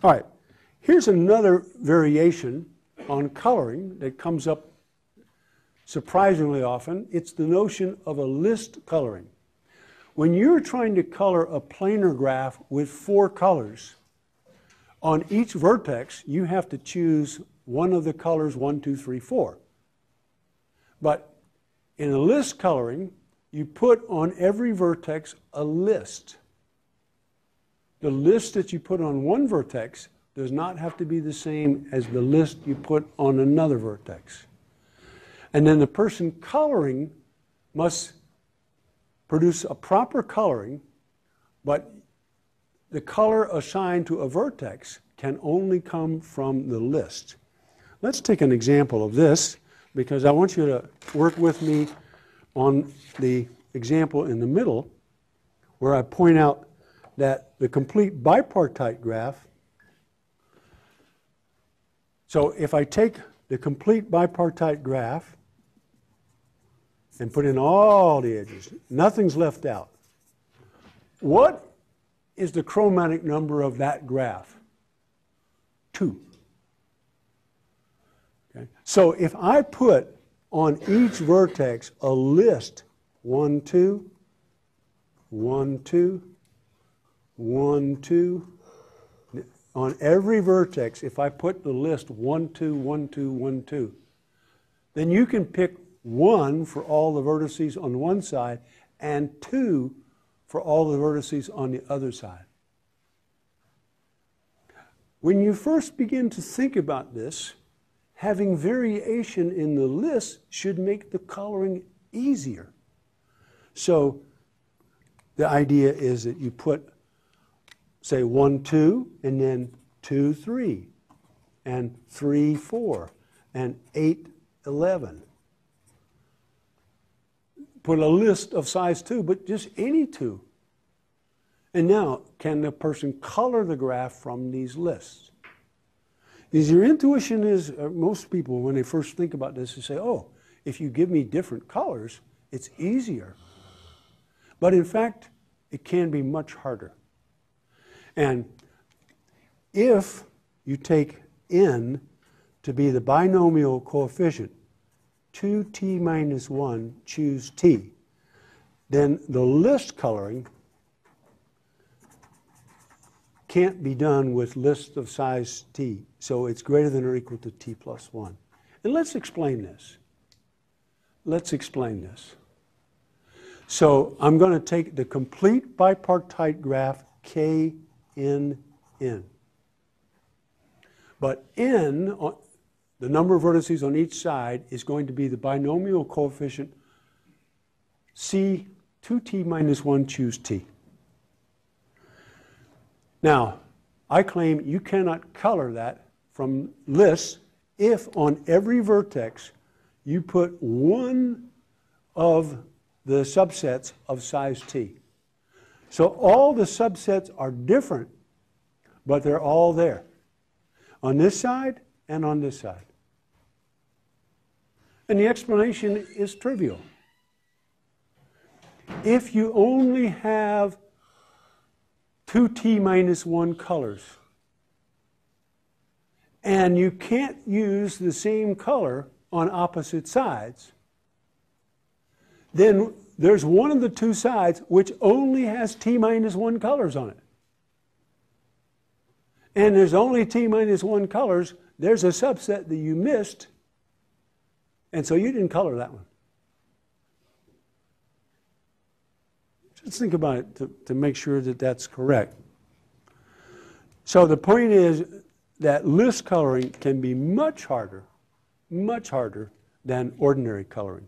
All right, here's another variation on coloring that comes up surprisingly often. It's the notion of a list coloring. When you're trying to color a planar graph with four colors, on each vertex you have to choose one of the colors one, two, three, four. But in a list coloring, you put on every vertex a list. The list that you put on one vertex does not have to be the same as the list you put on another vertex. And then the person coloring must produce a proper coloring, but the color assigned to a vertex can only come from the list. Let's take an example of this because I want you to work with me on the example in the middle where I point out that the complete bipartite graph, so if I take the complete bipartite graph and put in all the edges, nothing's left out. What is the chromatic number of that graph? Two. Okay? So if I put on each vertex a list, one, two, one, two, one, two, on every vertex, if I put the list one, two, one, two, one, two, then you can pick one for all the vertices on one side and two for all the vertices on the other side. When you first begin to think about this, having variation in the list should make the coloring easier. So the idea is that you put, say, 1, 2, and then 2, 3, and 3, 4, and 8, 11 put a list of size 2, but just any two. And now, can the person color the graph from these lists? Is your intuition is, uh, most people, when they first think about this, they say, oh, if you give me different colors, it's easier. But in fact, it can be much harder. And if you take n to be the binomial coefficient 2t minus 1, choose t. Then the list coloring can't be done with list of size t. So it's greater than or equal to t plus 1. And let's explain this. Let's explain this. So I'm going to take the complete bipartite graph k n n. But n the number of vertices on each side is going to be the binomial coefficient c 2t minus 1 choose t. Now, I claim you cannot color that from lists if on every vertex you put one of the subsets of size t. So all the subsets are different, but they're all there. On this side and on this side. And the explanation is trivial. If you only have 2t minus 1 colors, and you can't use the same color on opposite sides, then there's one of the two sides which only has t minus 1 colors on it. And there's only t minus 1 colors, there's a subset that you missed and so you didn't color that one. Just think about it to, to make sure that that's correct. So the point is that list coloring can be much harder, much harder than ordinary coloring.